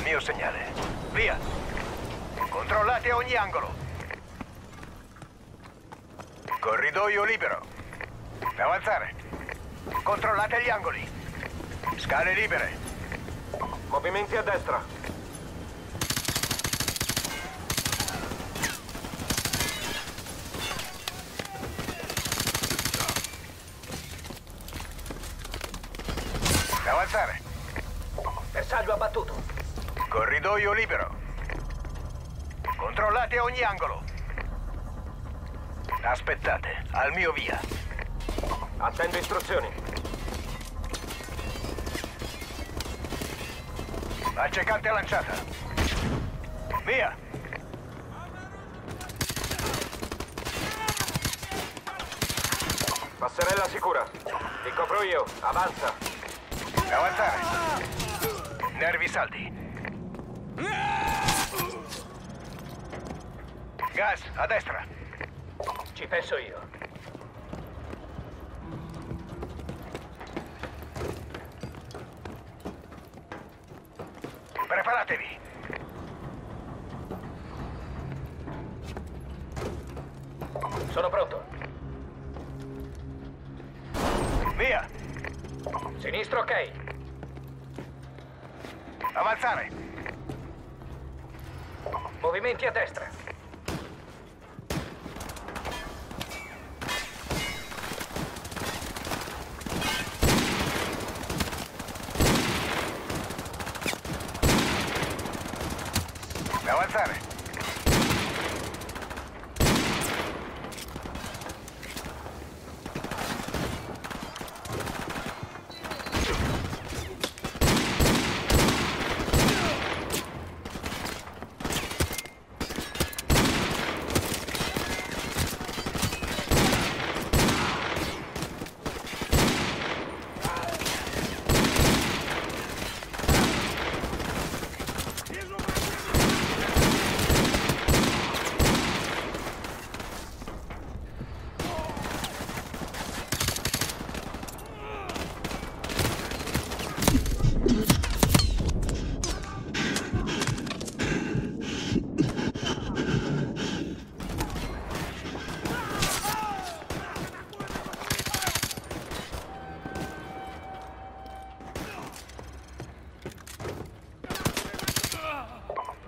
al mio segnale. Via! Controllate ogni angolo. Corridoio libero. Avanzare. Controllate gli angoli. Scale libere. Movimenti a destra. Avanzare. Bersaglio abbattuto. Corridoio libero. Controllate ogni angolo. Aspettate, al mio via. Attendo istruzioni. Accecante lanciata. Via! Passerella sicura. Ti copro io. Avanza. Avanzare. Nervi saldi. Gas, a destra. Ci penso io. Preparatevi. Sono pronto. Via! Sinistro ok. Avanzare. Movimenti a destra. Avanzare.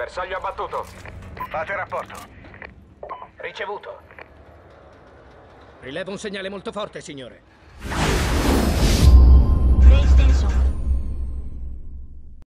Bersaglio abbattuto. Fate rapporto. Ricevuto. Rilevo un segnale molto forte, signore.